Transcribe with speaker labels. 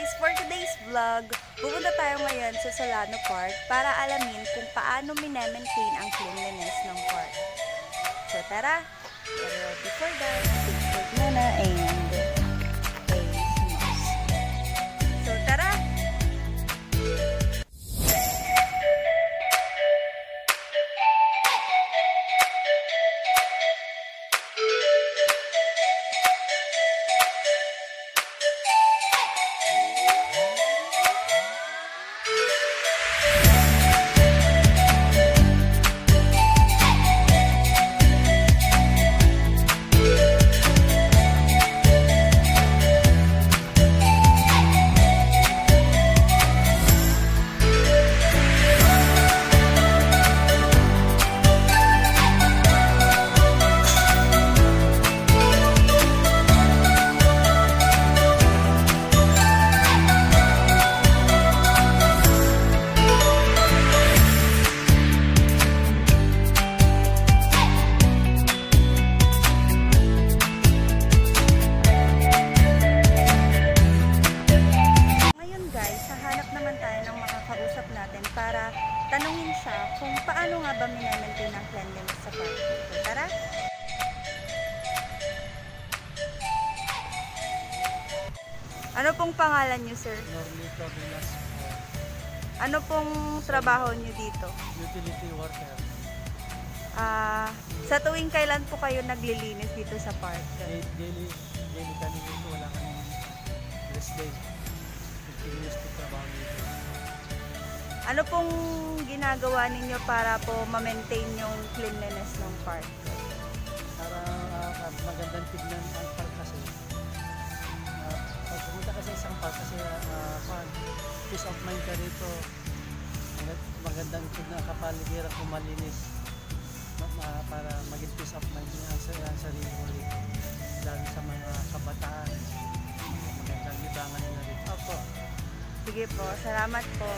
Speaker 1: guys! For today's vlog, pupunta tayo ngayon sa Solano Park para alamin kung paano minemaintain ang cleanliness ng park. So tara! Get ready for that! Natin para tanungin siya kung paano nga ba minemaintain ang cleanliness sa park. So, tara! Ano pong pangalan niyo, sir?
Speaker 2: Normita Velasco,
Speaker 1: Ano pong trabaho niyo dito?
Speaker 2: utility worker.
Speaker 1: Ah, sa tuwing kailan po kayo naglilinis dito sa park?
Speaker 2: Daily, daily, kami dito, wala kami rest day. Continuous.
Speaker 1: Ano pong ginagawa ninyo para po ma-maintain yung cleanliness ng park?
Speaker 2: Para uh, magandang tignan ang park kasi. Uh, pag pumunta kasi sa isang park kasi uh, park, peace of mind ka rito. Magand- Magandang tignan kapaligiran kung malinis. Ma- ma- para maging peace of mind niya ang, sa- ang sarili mo rito. Lalo sa mga kabataan. Magandang libangan nila rito.
Speaker 1: Opo. Sige po, salamat po.